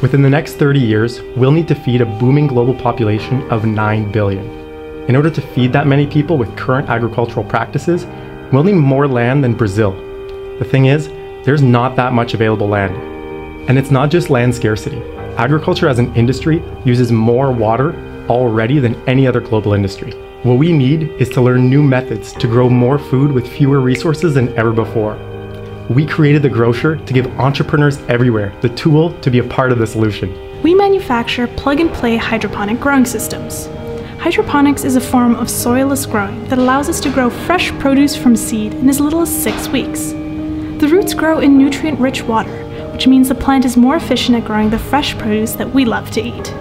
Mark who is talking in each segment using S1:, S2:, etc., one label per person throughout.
S1: Within the next 30 years, we'll need to feed a booming global population of 9 billion. In order to feed that many people with current agricultural practices, we'll need more land than Brazil. The thing is, there's not that much available land. And it's not just land scarcity. Agriculture as an industry uses more water already than any other global industry. What we need is to learn new methods to grow more food with fewer resources than ever before we created the Growcer to give entrepreneurs everywhere the tool to be a part of the solution.
S2: We manufacture plug and play hydroponic growing systems. Hydroponics is a form of soilless growing that allows us to grow fresh produce from seed in as little as six weeks. The roots grow in nutrient rich water, which means the plant is more efficient at growing the fresh produce that we love to eat.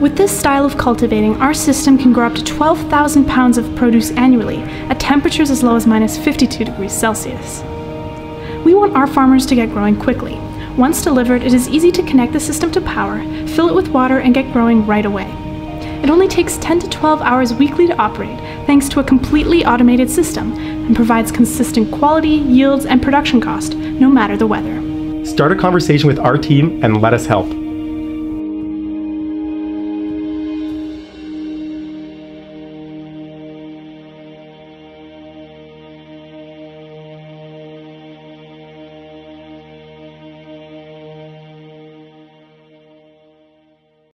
S2: With this style of cultivating, our system can grow up to 12,000 pounds of produce annually at temperatures as low as minus 52 degrees Celsius. We want our farmers to get growing quickly. Once delivered, it is easy to connect the system to power, fill it with water, and get growing right away. It only takes 10 to 12 hours weekly to operate, thanks to a completely automated system, and provides consistent quality, yields, and production cost, no matter the weather.
S1: Start a conversation with our team and let us help.